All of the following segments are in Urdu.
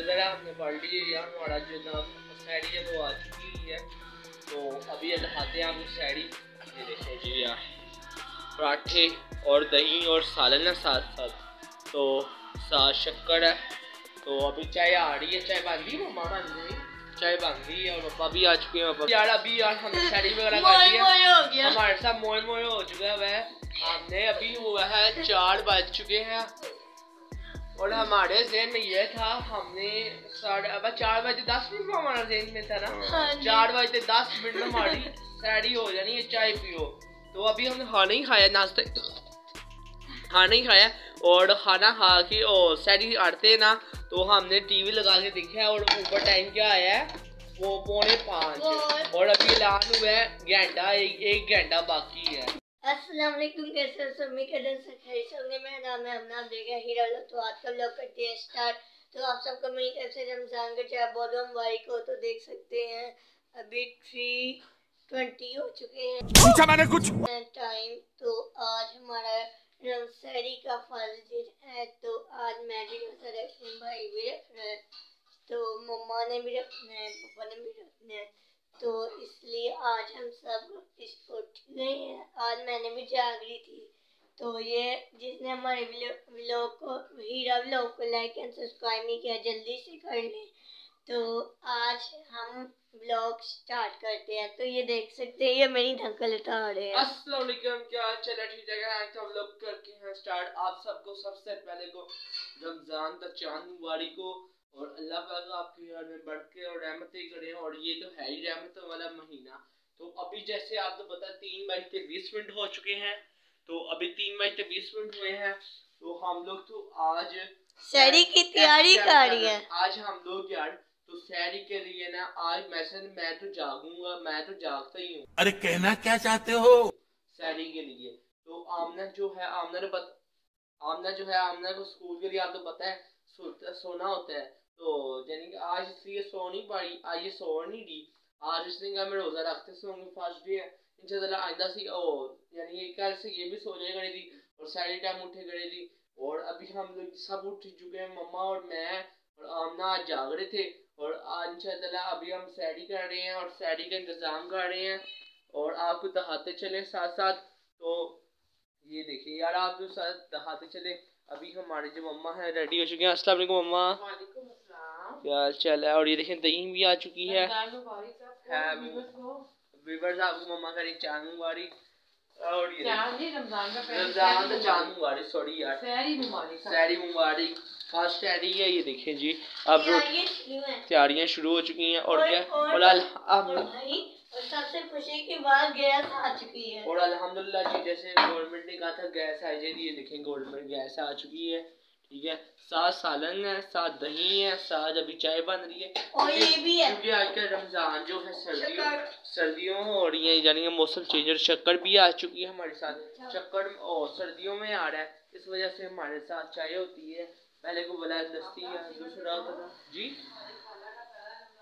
ذرا ہم نے پڑھ لی یا ہمارا جو نام ہے وہ آ چکی ہے تو ابھی ہیں یہ دیکھیں جی یار پراٹھے اور دہی اور سالن ہے ساتھ ساتھ۔ تو ساتھ شکر ہے۔ تو ابھی چائے آ رہی ہے۔ چائے بن گئی مما بن گئی چائے بن گئی ہے اور پپا بھی آ چکے ہیں۔ یار ابھی یار ہم نے سیڈی وغیرہ کر لی ہے ہمارے ساتھ موئے موئے ہو چکا ہے۔ ہم نے ابھی ہوا ہے چار بج چکے ہیں۔ اور ہمارے ذہن میں یہ تھا ہم نے ساڑھے چار بجے دس منٹ میں ہمارا ذہن میں تھا نا؟ چار بجے دس منٹ میں ہماری سیڈی ہو جانی ہے چائے پیو۔ تو ابھی ہم نے کھانا ہی کھایا ناشتہ کھانا ہی کھایا۔ اور کھانا کھا کے اور سیڈی آڑتے نا تو ہم نے ٹی وی لگا کے دیکھا ہے اور اوپر ٹائم کیا آیا ہے؟ وہ پونے پانچ۔ اور؟ ابھی اعلان ہوا ہے گھنٹہ ایک گھنٹہ باقی ہے۔ السلام علیکم کیسے سب کے دن سے خیریت سے ہوگے میرا نام ہے ہم دیکھ رہے ہیرا لوگ تو آج کل لوگ کرتے ہیں اسٹارٹ تو آپ سب کو میری طرف سے رمضان کا چاہے بہت مبارک ہو تو دیکھ سکتے ہیں۔ ابھی تھری ٹوینٹی ہو چکے ہیں۔ پوچھا میں نے کچھ۔ ٹائم تو آج ہمارا رمسری کا فرض ہے۔ تو آج میں بھی روزہ رکھنے بھائی بھی رکھ رہا ہے تو مما نے بھی رکھنا ہے پپا نے بھی رکھنا ہے۔ تو اس لیے آج ہم سب اٹھ گئے ہیں۔ آج میں نے بھی جاگ لی تھی۔ تو یہ جس نے ہمارے ولاگ کو، ہیرا ولاگ کو لائک اینڈ سبسکرائب نہیں کیا، جلدی سے کر لیں۔ تو آج ہم بلاگ سٹارٹ کرتے ہیں۔ تو یہ دیکھ سکتے ہیں، یہ میری دھکل اٹھا رہے ہیں السلام علیکم، کیا چلا ٹھیک ہے۔ تو ہم لوگ کر کے ہیں سٹارٹ آپ سب کو، سب سے پہلے کو، رمضان کا چاند مبارک ہو اور اللہ پاک آپ کے گھر میں بڑھ کے اور رحمتیں کریں اور یہ تو ہے ہی رحمت والا مہینہ تو ابھی جیسے آپ تو پتا تین بجتے بیس منٹ ہو چکے ہیں تو ابھی تین بجتے بیس منٹ ہوئے ہیں تو ہم لوگ تو آج سیری کی تیاری کر رہی ہیں۔ آج ہم لوگ یار تو سیری کے لیے نا آج میسن میں تو جاگوں گا میں تو جاگتا ہی ہوں۔ ارے کہنا کیا چاہتے ہو؟ سیری کے لیے۔ تو آمنہ جو ہے آمنہ نے بت... آمنہ جو ہے آمنہ کو سکول کے لیے آپ تو پتہ ہے سونا ہوتا ہے۔ تو یعنی کہ آج اس لیے سو نہیں پائی آج یہ سو نہیں دی۔ آج اس نے کہا میں روزہ رکھتے سے ہوں گے فرسٹ ڈے ان شاء اللہ آئندہ سی او یعنی یہ کل سے یہ بھی سونے کرے تھی اور سیری ٹائم اٹھے کرے تھی اور ابھی ہم لوگ سب اٹھ چکے ہیں، مما اور میں۔ اور آمنہ آج جاگ رہے تھے۔ اور ان شاء اللہ ابھی ہم سیری کر رہے ہیں اور سیری کا انتظام کر رہے ہیں۔ اور آپ کو دکھاتے چلیں ساتھ ساتھ۔ تو یہ دیکھیں یار، آپ کو ساتھ دکھاتے چلیں، ابھی ہمارے جو مما ہیں ریڈی ہو چکے ہیں۔ السلام علیکم مما۔ کیا چل ہے؟ اور یہ دیکھیں دہی بھی آ چکی ہے۔ ویورز آپ کو مما کا چاند مبارک اور یہ رمضان کا چاند مبارک۔ سوری یار۔ سیری مبارک فاسٹ سیری ہے یہ دیکھیں جی۔ اب تیاریاں شروع ہو چکی ہیں اور کیا؟ اور سب سے خوشی کی بات گیس آ چکی ہے۔ اور الحمدللہ جی جیسے گورنمنٹ نے کہا تھا گیس آ جائے یہ دیکھیں گورنمنٹ گیس آ چکی ہے۔ ٹھیک ہے؟ ساتھ سالن ہے ساتھ دہی ہے ساتھ ابھی چائے بن رہی ہے۔ اور یہ بھی ہے۔ کیونکہ آج کل رمضان جو ہے سردیوں سردیوں ہو رہی ہیں یعنی کہ موسم چینج اور شکر بھی آ چکی ہے ہمارے ساتھ۔ شکر اور سردیوں میں آ رہا ہے۔ اس وجہ سے ہمارے ساتھ چائے ہوتی ہے۔ پہلے کو بلا دستی ہے دوسرا ہوتا تھا۔ جی؟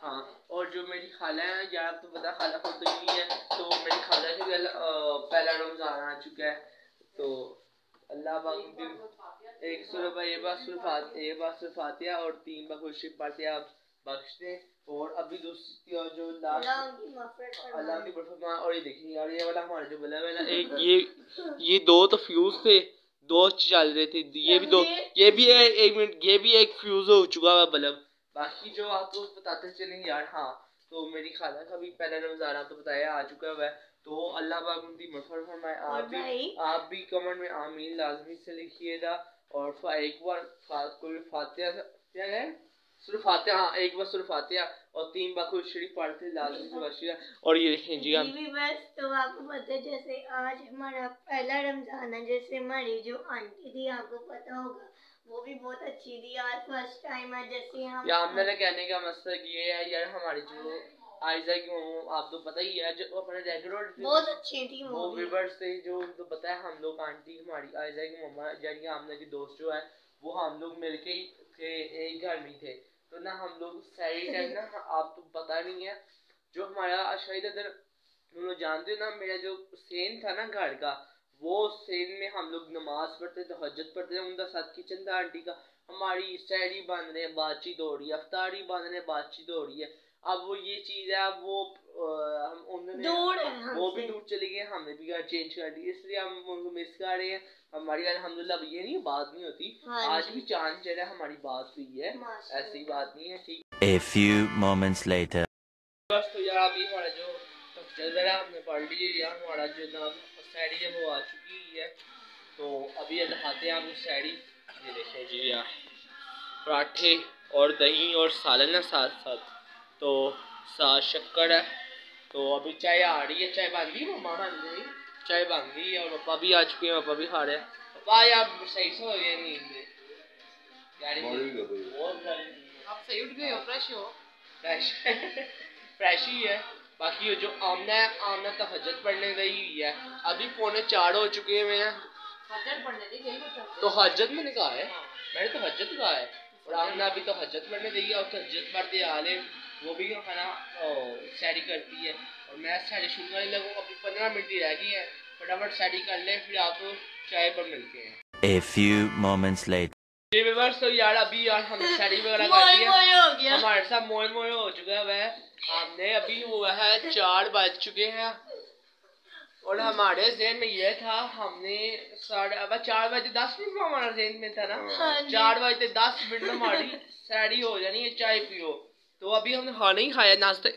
ہاں۔ اور جو میری خالہ ہے یا آپ تو پتا خالہ خود تو نہیں ہے۔ تو میری خالہ کے پہلا رمضان آ چکا ہے۔ تو اللہ پاک ایک سورہ یہ بات سر یہ بات سر فاتحہ اور تین بار خوشی پڑھتے آپ بخش دیں اور ابھی دوسری اور جو لاسٹ اللہ کی برفما اور یہ دیکھیں یار یہ والا ہمارا جو بلا ہے۔ نا ایک یہ یہ دو تو فیوز تھے۔ دو چل رہے تھے۔ یہ بھی دو یہ بھی ایک منٹ یہ بھی ایک فیوز ہو چکا ہوا بلب۔ باقی جو آپ کو بتاتے چلیں یار ہاں تو میری خالہ کا بھی پہلا رمضان آپ تو بتایا آ چکا ہوا ہے۔ تو اللہ پاک ان کی مغفرت فرمائے۔ آپ بھی آپ بھی کمنٹ میں آمین لازمی سے لکھیے گا۔ اور ایک بار فاتحہ کیا ہے؟ صرف فاتحہ ہاں ایک بار صرف فاتحہ اور تین بار شریف پڑھتے لازمی سے بشیرہ اور یہ دیکھیں جی ہم جی بس تو آپ کو پتہ ہے جیسے آج ہمارا پہلا رمضان ہے جیسے ہماری جو آنٹی تھی آپ کو پتہ ہوگا وہ بھی بہت اچھی تھی آج فرسٹ ٹائم ہے جیسے ہم یا ہم نے کہنے کا مقصد یہ ہے یار ہماری جو آئزہ کی ماما آپ تو پتہ ہی ہے جو اپنے ریگولر بہت اچھی تھی وہ ویورز تھے جو ان کو پتہ ہے ہم لوگ آنٹی ہماری آئزہ کی ماما یعنی آمنہ کی دوست جو ہے وہ ہم لوگ مل کے ہی تھے ایک گھر میں تھے۔ تو نا ہم لوگ سیری ٹائم نا آپ تو پتہ نہیں ہے۔ جو ہمارا شہید ادھر تم لوگ جانتے ہو نا میرا جو سین تھا نا گھر کا وہ سین میں ہم لوگ نماز پڑھتے حجت پڑھتے ان کا ساتھ کچن تھا آنٹی کا ہماری سیری بن رہے ہیں بات چیت ہو رہی ہے افطاری بن رہے ہیں بات چیت ہو رہی ہے۔ اب وہ یہ چیز ہے اب وہ ہم انہوں نے ہے وہ بھی دور چلے گئے ہم نے بھی گھر چینج کر دی اس لیے ہم ان کو مس کر رہے ہیں۔ ہماری الحمدللہ اب یہ نہیں بات نہیں ہوتی۔ ہاں آج جی۔ بھی چاند چڑھا ہماری بات ہوئی ہے۔ ایسی بات نہیں ہے ٹھیک۔ A few moments later. بس تو یار ابھی ہمارا جو تفجر ہے ہم نے پڑھ لی۔ ہے یار ہمارا جو نام سیڑی ہے وہ آ چکی ہے۔ تو ابھی دکھاتے ہیں آپ کو سیڑی یہ دیکھیں جی یار پراٹھے اور دہی اور سالن ہے ساتھ ساتھ۔ تو ساتھ شکر ہے تو ابھی چائے آ رہی ہے چائے بن گئی مما بن گئی چائے ہے اور پپا بھی آ چکے ہیں پپا بھی کھا رہے ہیں پپا یار صحیح سے ہو گئے نیند میں آپ صحیح اٹھ گئے ہو فریش ہو فریش فریش ہی ہے باقی جو آمنا ہے آمنا تہجد پڑھنے گئی ہوئی ہے ابھی پونے چار ہو چکے ہوئے ہیں حجت پڑھنے دی گئی ہوتا تو حجت میں نے کہا ہے میں نے تو حجت کہا ہے اور آمنا ابھی تو حجت پڑھنے گئی ہے اور تہجد پڑھتے آ لے وہ بھی کھانا سیری کرتی ہے اور میں سیری شروع کرنے لگوں ابھی پندرہ منٹ ہی رہ گئی ہیں۔ فٹافٹ سیری کر لیں پھر آپ کو چائے پر ملتے ہیں۔ A few moments later. جی ویورس تو یار ابھی یار ہم نے سیری وغیرہ کر لی ہے۔ موئے ہو گیا۔ ہمارے ساتھ موئے موئے ہو چکا ہے۔ ہم نے ابھی ہوا ہے چار بج چکے ہیں۔ اور ہمارے ذہن میں یہ تھا ہم نے ساڑھے اب چار بجے دس منٹ میں ہمارا ذہن میں تھا نا۔ ہاں جی۔ چار بجے دس منٹ میں ہماری سیری ہو جانی ہے چائے پیو۔ تو ابھی ہم نے کھانا ہی کھایا ناشتے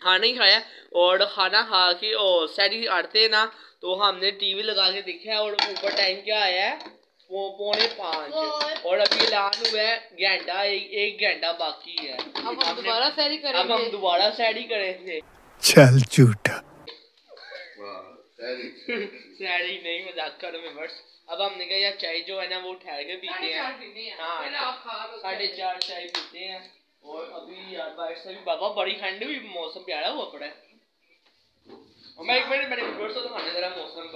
کھانا ہی کھایا اور کھانا کھا کے اور سیری آٹھتے نا تو ہم نے ٹی وی لگا کے دیکھا ہے اور اوپر ٹائم کیا آیا ہے؟ پونے پانچ۔ اور ابھی اعلان ہوا ہے گھنٹہ ایک گھنٹہ باقی ہے۔ اب ہم دوبارہ سیری کریں اب ہم دوبارہ سیری کریں گے۔ چل چوٹا سیری۔ نہیں مذاق کر میں بس۔ اب ہم نے کہا یار چائے جو ہے نا وہ ٹھہر کے پیتے ہیں۔ ہاں ساڑھے چار چائے پیتے ہیں۔ اور ابھی یار بارش سے بھی بابا بڑی ٹھنڈ بھی موسم پیارا ہوا پڑا ہے اور میں ایک منٹ میں نے ذرا موسم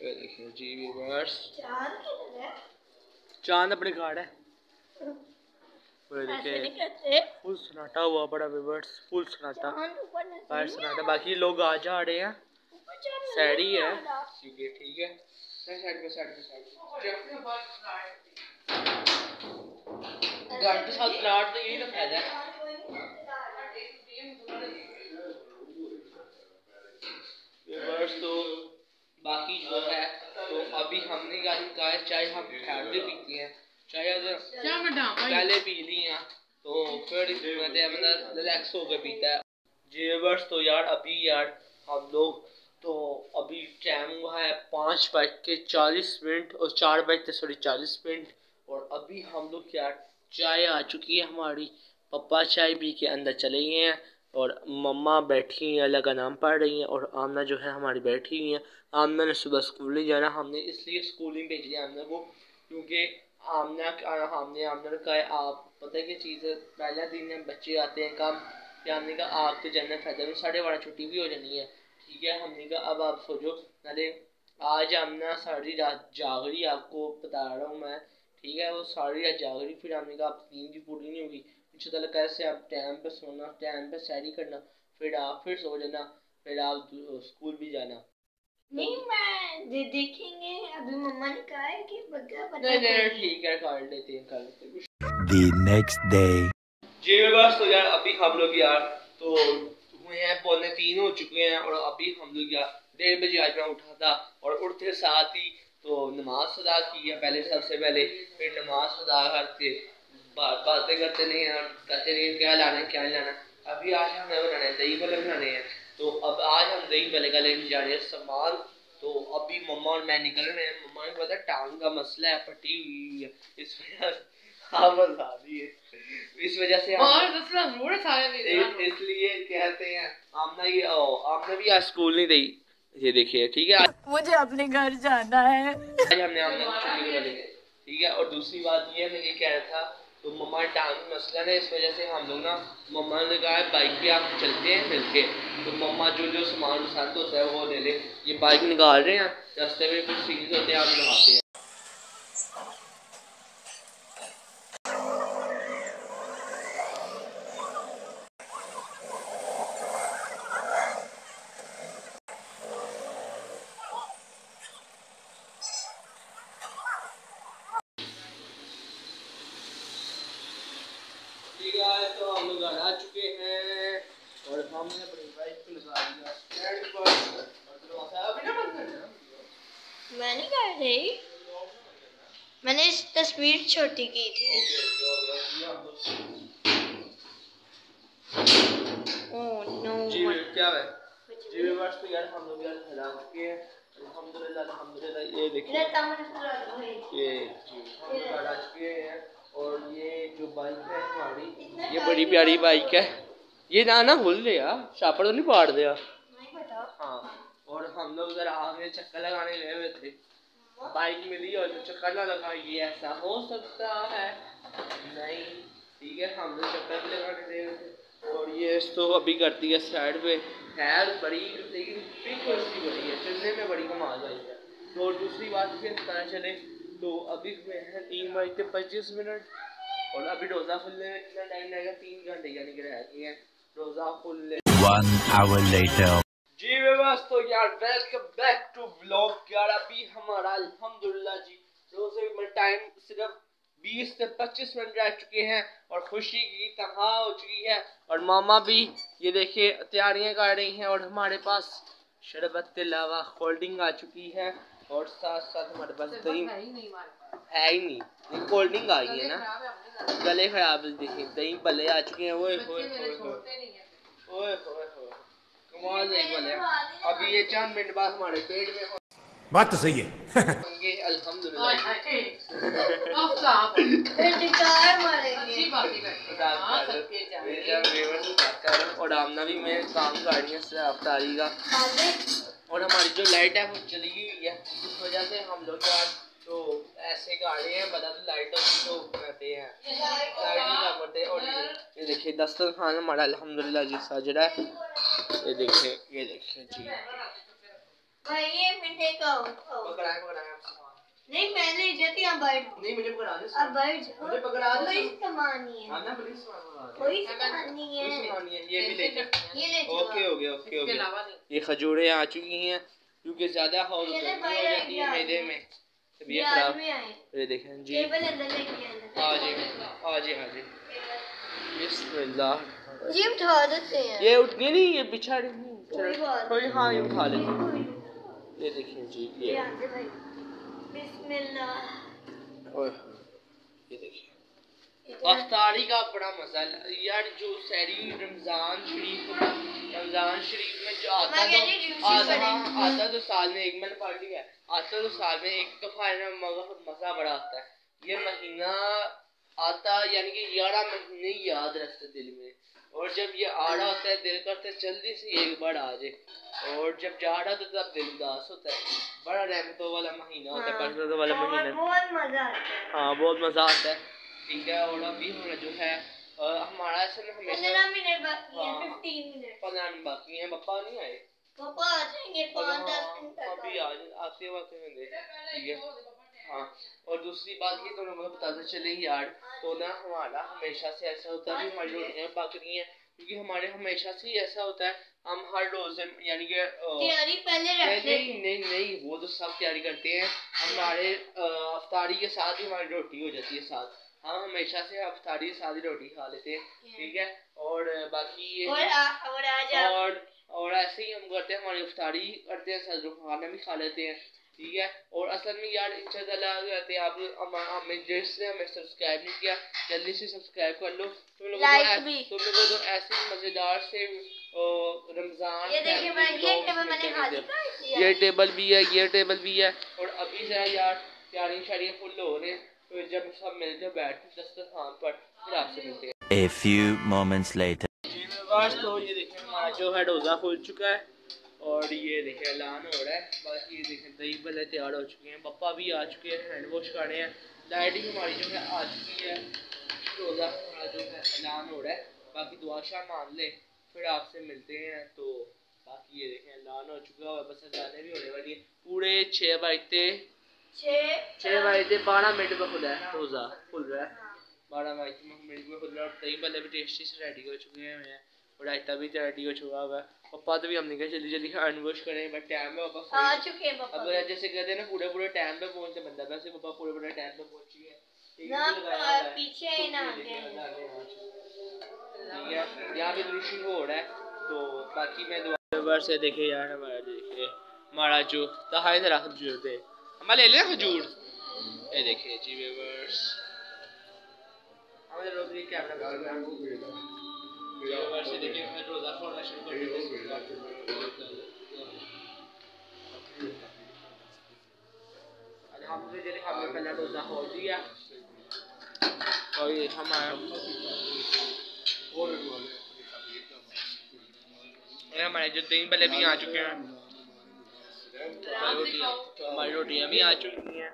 دیکھیں جی ویورس چاند اپنے گھر ہے فل سناٹا ہوا پڑا ویورس فل سناٹا باہر سناٹا باقی لوگ آ جا رہے ہیں ہے ٹھیک ہے گھر کے ساتھ پلاٹ تو یہی تو فائدہ ہے۔ تو باقی جو ہے تو ابھی ہم نے کہا کہا ہے چائے ہم ٹھہر کے پیتے ہیں چائے اگر پہلے پی لی ہیں تو پھر بندہ ریلیکس ہو کے پیتا ہے۔ جی ویورس تو یار ابھی یار ہم لوگ تو ابھی ٹائم ہوا ہے پانچ بج کے چالیس منٹ اور چار بجتے سوری چالیس منٹ۔ اور ابھی ہم لوگ یار چائے آ چکی ہے، ہماری پپا چائے پی کے اندر چلے گئے ہیں اور مما بیٹھی ہیں، اللہ کا نام پڑھ رہی ہیں اور آمنہ جو ہے ہماری بیٹھی ہوئی ہیں۔ آمنہ نے صبح اسکول نہیں جانا، ہم نے اس لیے اسکول نہیں بھیج دیا آمنہ کو، کیونکہ آمنہ ہم نے آمنہ نے کہا ہے۔ آپ پتہ کیا چیز ہے پہلا دن ہے بچے آتے ہیں کم پھر ہم نے کہا آپ تو جنت فائدہ میں ساڑھے بارہ چھٹی بھی ہو جانی ہے۔ ٹھیک ہے، ہم نے کہا اب آپ سوچو، نالے آج آمنہ ساری رات جاگ رہی آپ کو بتا رہا ہوں میں۔ ٹھیک ہے وہ ساری جاگ رہی پھر ہم نے کہا آپ نیند بھی پوری نہیں ہوگی ان شاء اللہ کیسے آپ ٹائم پہ سونا ٹائم پہ سیری کرنا پھر آپ پھر سو جانا پھر آپ اسکول بھی جانا نہیں میں دیکھیں گے ابھی مما نے کہا ہے کہ بگا پتہ نہیں نہیں۔ ٹھیک ہے کر لیتے ہیں کر لیتے ہیں. جی میرے پاس تو یار ابھی ہم لوگ یار تو ہوئے ہیں پونے تین ہو چکے ہیں اور ابھی ہم لوگ یار ڈیڑھ بجے آج میں اٹھا تھا اور اٹھتے ساتھ ہی تو نماز ادا کی ہے پہلے سب سے پہلے پھر نماز ادا کر کے بات باتیں کرتے نہیں ہیں کہتے نہیں کیا لانا ہے کیا نہیں لانا ہے۔ ابھی آج ہم نے بنانے ہیں دہی بلے بنانے ہیں۔ تو اب آج ہم دہی بلے کا لینے جا رہے ہیں سامان۔ تو ابھی مما اور میں نکل رہے ہیں مما نے پتا ٹانگ کا مسئلہ ہے پٹی ہوئی ہے۔ اس وجہ سے ہاں بتا دیے اس وجہ سے ہم ہے اس لیے کہتے ہیں یہ او آمنہ بھی آج اسکول نہیں گئی یہ دیکھیے ٹھیک ہے؟ مجھے اپنے گھر جانا ہے۔ ہم نے چھٹی ٹھیک ہے؟ اور دوسری بات یہ ہے میں یہ کہہ رہا تھا تو مما ٹانگ مسئلہ ہے اس وجہ سے ہم لوگ نا مما نے کہا ہے بائک پہ آپ چلتے ہیں مل کے تو مما جو جو سامان پسند ہوتا ہے وہ لے لے۔ یہ بائک نکال رہے ہیں راستے میں کچھ سینز ہوتے ہیں آپ نہاتے ہیں گھر آ چکے ہیں اور ہم نے اپنی بائک کو لگا دیا اسٹینڈ پر اور دروازہ ابھی نہ بند کرنا میں نہیں کر رہی میں نے اس تصویر چھوٹی کی تھی۔ اوہ نو۔ جی کیا ہے؟ جی تو یار ہم لوگ یار چکے ہیں۔ الحمدللہ الحمدللہ یہ دیکھیں یہ جی ہم چکے ہیں۔ اور یہ جو بائک ہے ہماری یہ بڑی پیاری بائک ہے۔ یہ نہ نہ کھول دے یار شاپر تو نہیں پاڑ دیا ہاں اور ہم لوگ ذرا آگے چکر لگانے گئے ہوئے تھے۔ بائک ملی اور جو چکر نہ لگائی ایسا ہو سکتا ہے۔ نہیں، ٹھیک ہے، ہم لوگ چکر بھی لگانے گئے ہوئے تھے اور یہ اس تو ابھی کرتی ہے سائڈ پہ۔ ہے بڑی لیکن پک اس کی بڑی ہے، چلنے میں بڑی کمال آئی ہے۔ تو اور دوسری بات پھر پتہ چلے۔ تو ابھی میں ہے تین بجتے پچیس منٹ۔ اور ابھی روزہ کھلنے میں کتنا ٹائم لگے گا تین گھنٹے یعنی کہ رہ گئے ہیں۔ روزہ کھلنے One hour later. جی تو یار ویلکم بیک ٹو بلاگ یار ابھی ہمارا الحمدللہ جی روزے میں ٹائم صرف بیس سے پچیس منٹ رہ چکے ہیں اور خوشی کی تنہا ہو چکی ہے اور ماما بھی یہ دیکھیے تیاریاں کر رہی ہیں اور ہمارے پاس شربت کے علاوہ کولڈ ڈرنک آ چکی ہے اور ساتھ ساتھ ہمارے پاس دہی ہے ہی نہیں کولڈ ڈرنک آئی ہے نا۔ گلے خراب ہے، دیکھیں دہی بلے آ چکے ہیں وہ یہ چند منٹ بعد ہمارے پیٹ میں بات تو صحیح ہے۔ اور آمنا بھی کام ہماری جو لائٹ ہے وہ چلی گئی ہوئی ہے۔ اس وجہ سے ہم لوگ آج تو ایسے گاڑی ہیں بتا تو لائٹ ہوتی تو کرتے ہیں۔ لائٹ نہیں کام کرتے اور یہ- دیکھیے دسترخوان ہمارا الحمدللہ جی ساجرہ۔ ہے یہ دیکھیں یہ دیکھیں جی۔ یہ منڈے کا ہو پکڑائیں پکڑائیں آپ سامان۔ نہیں میں لے جاتی ہوں بیٹھ۔ نہیں مجھے پکڑا دے اب بیٹھ جاؤ۔ مجھے پکڑا دے کوئی سامان۔ نہیں ہے۔ نا پولیس سامان پکڑا دے کوئی سامان نہیں کوئی ہے۔ سامان نہیں ہے یہ بھی لے جائیں یہ لے جاؤ۔ اوکے ہو گیا اس اوکے ہو کے گیا۔ علاوہ نہیں۔ یہ کھجوریں آ چکی ہیں کیونکہ زیادہ ہو جاتی ہے میں۔ یہ خراب یہ دیکھیں جی۔ آنا ہاں جی ہاں جی۔ ہاں جی بسم اللہ۔ اٹھا دیتے ہیں۔ یہ اٹھنی نہیں یہ بچھا رہی نہیں کوئی ہاں یہ اٹھا لیتے نہیں۔ یہ دیکھیں جی یہ۔ بسم اللہ۔ یہ دیکھیں۔ افطاری کا بڑا مزہ یار جو سہری رمضان شریف رمضان شریف میں جو آتا تو آتا تو سال میں ایک میں نے لیا ہے۔ آتا تو سال میں ایک دفعہ مزہ بڑا آتا ہے۔ یہ مہینہ آتا یعنی کہ گیارہ مہینے یاد رکھتے دل میں۔ اور جب یہ آ رہا ہوتا ہے دل کرتا ہے جلدی سے ایک بار آ جائے۔ اور جب جا رہا ہوتا ہے تب دل اداس ہوتا ہے۔ بڑا رحمتوں والا مہینہ ہوتا ہے ہاں، برکتوں والا مہینہ۔ بہت مزہ آتا ہے۔ ہاں بہت مزہ آتا ہے۔ ٹھیک ہے اور ابھی ہمارا جو ہے ہمارا اصل میں ہمیشہ پندرہ منٹ باقی ہیں ہاں۔ ففٹین منٹ پندرہ منٹ باقی ہیں پپا نہیں آئے؟ پاپا آ جائیں گے پانچ دس منٹ ابھی آ جائیں آتے وقت میں دے ٹھیک ہے۔ ہاں اور دوسری بات یہ تو مجھے بتاتے چلے یار تو نا ہمارا ہمیشہ سے ایسا ہوتا ہے ہماری روٹیاں پک رہی ہیں کیونکہ ہمارے ہمیشہ سے ہی ایسا ہوتا ہے ہم ہر روز یعنی کہ تیاری پہلے نہیں رکھ لیتے نہیں نہیں نہیں وہ تو سب تیاری کرتے ہیں۔ ہمارے افطاری کے ساتھ ہی ہماری روٹی ہو جاتی ہے ساتھ۔ ہم ہمیشہ سے افطاری ہی روٹی کھا لیتے ہیں ٹھیک ہے؟ اور باقی یہ اور اور ایسے ہی ہم کرتے ہیں ہماری افطاری کرتے ہیں ساتھ کھانا بھی کھا لیتے ہیں ٹھیک ہے؟ اور اصل میں یار ان شاء اللہ کہتے ہیں آپ ہم- ہمیں جس نے ہمیں سبسکرائب نہیں کیا جلدی سے سبسکرائب کر لو۔ تم لوگوں کو بھی۔ تم لوگوں کو ایسے مزیدار سے رمضان یہ ٹیبل بھی ہے یہ ٹیبل بھی ہے۔ اور ابھی ذرا یار تیاری شیاری فل ہو رہے ہیں۔ تو جب سب بیٹھ کے دسترخوان پر پھر آپ سے ملتے ہیں۔ A few moments later. جی تو یہ دیکھیں ہمارا جو ہے روزہ کھل چکا ہے اور یہ دیکھیں اعلان ہو رہا ہے۔ باقی یہ دیکھیں دہی بلے تیار ہو چکے ہیں۔ پپا بھی آ چکے ہیں ہینڈ واش کر رہے ہیں۔ لائٹنگ ہماری جو ہے آ چکی ہے۔ روزہ ہمارا جو ہے اعلان ہو رہا ہے۔ باقی دعا شاہ مان لیں پھر آپ سے ملتے ہیں۔ تو باقی یہ دیکھیں اعلان ہو چکا ہے بس اذانیں بھی ہونے والی ہیں پورے چھ بجتے چھ بجتے بارہ منٹ میں کھلا ہے روزہ کھل رہا ہے۔ بارہ منٹ میں کھل رہا ہے اور دہی بلے بھی ٹیسٹی سے ریڈی ہو چکے ہیں۔ اور رائتا بھی ریڈی ہو چکا ہوا ہے۔ پپا تو بھی ہم نے کہا جلدی جلدی ہینڈ واش کریں بٹ ٹائم ہے پپا آ چکے ہیں پاپا۔ اب جیسے کہتے ہیں نا پورے پورے ٹائم پہ پہنچتے بندہ ویسے پپا پورے پورے ٹائم پہ پہنچی ہے۔ نہ پیچھے نہ ٹھیک ہے یہاں پہ دروشی ہو رہا ہے۔ تو باقی میں دوبارہ سے دیکھے یار ہمارا دیکھے ہمارا جو تہائی درخت دے جی ہمیں روز یہ کیمرہ کر رہا ہے ویورس سے دیکھیں میں روزہ کھولنا شروع کر دیا الحمدللہ ہم نے پہلا روزہ کھول دیا اور یہ ہمارا یہ ہمارے جو دین بلے بھی آ چکے ہیں۔ ہماری روٹیاں ہماری روٹیاں بھی آ چکی ہیں۔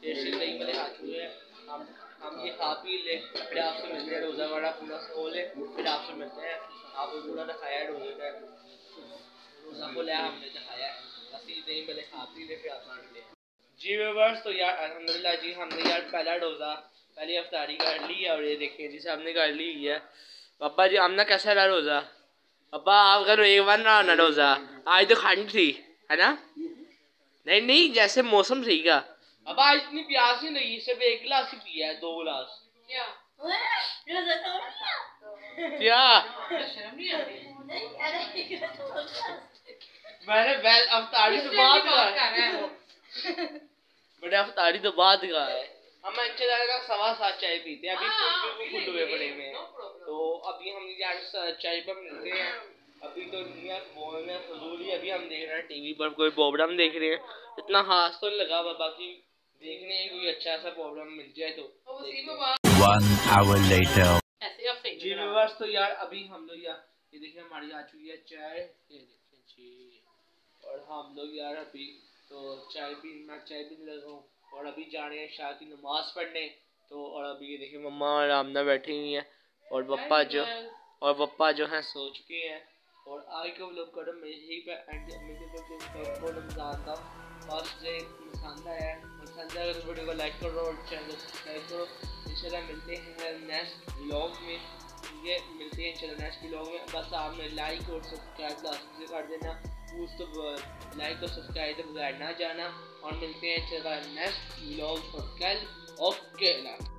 یہ سے دہی بلے آ چکے ہیں۔ ہم ہم یہ کھا پی لیں پھر آپ سے ملتے ہیں، روزہ والا پورا کھو لیں پھر آپ سے ملتے ہیں۔ آپ کو پورا دکھایا ہے، روزے کا۔ روزہ کھولا ہے، ہم نے دکھایا ہے۔ بس یہ دہی بلے کھا پی لیں پھر آپ سے ملتے جی ویورس تو یار، الحمدللہ جی ہم نے یار پہلا روزہ، پہلی افطاری کر لی ہے اور یہ دیکھیں جی ہم نے کر لی ہے۔ پپا جی آمنا کیسا رہا روزہ؟ پپا آپ کا ایک بار نہ ہونا روزہ، آج تو ٹھنڈ تھی، ہے نا؟ نہیں نہیں جیسے موسم صحیح کا ابا آج اتنی پیاس نہیں لگی صرف ایک گلاس ہی پیا ہے دو گلاس کیا نہیں میں نے بیل افطاری تو بعد کہا ہے میں نے افطاری تو بعد کہا ہے ہم ان سے زیادہ سوا سات چائے پیتے ہیں ابھی کھلے ہوئے پڑے ہوئے ہیں تو ابھی ہم چائے پر ملتے ہیں ابھی تو میں فضول ہی ابھی ہم دیکھ رہے ہیں ٹی وی پر کوئی پروگرام دیکھ رہے ہیں اتنا خاص تو نہیں لگا ہوا باقی دیکھنے ہیں کوئی اچھا سا پروگرام مل جائے تو One hour later. جی ویورس تو یار ابھی ہم لوگ یار یہ دیکھیں ہماری آ چکی ہے چائے۔ یہ دیکھیں جی۔ اور ہم لوگ یار ابھی تو چائے پی میں چائے پینے لگا ہوں۔ اور ابھی جا رہے ہیں شاہ کی نماز پڑھنے۔ تو اور ابھی یہ دیکھیں مما اور آمنہ بیٹھی ہوئی ہیں۔ اور پپا جو اور پپا جو ہیں سو چکے ہیں۔ اور آج کا لوگ کرو میں یہی پہ اینڈ میرے کو اور پسند آیا پسند آیا تو ویڈیو کو لائک کرو اور چینل کو سبسکرائب کرو، انشاءاللہ ملتے ہیں نیکسٹ ولاگ میں۔ یہ ملتے ہیں انشاءاللہ نیکسٹ ولاگ میں۔ بس آپ نے لائک اور سبسکرائب لازمی سے کر دینا۔ اس تو لائک اور سبسکرائب کے بغیر نہ جانا۔ اور ملتے ہیں انشاءاللہ نیکسٹ ولاگ اور کل اوکے اللہ